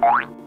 Bye.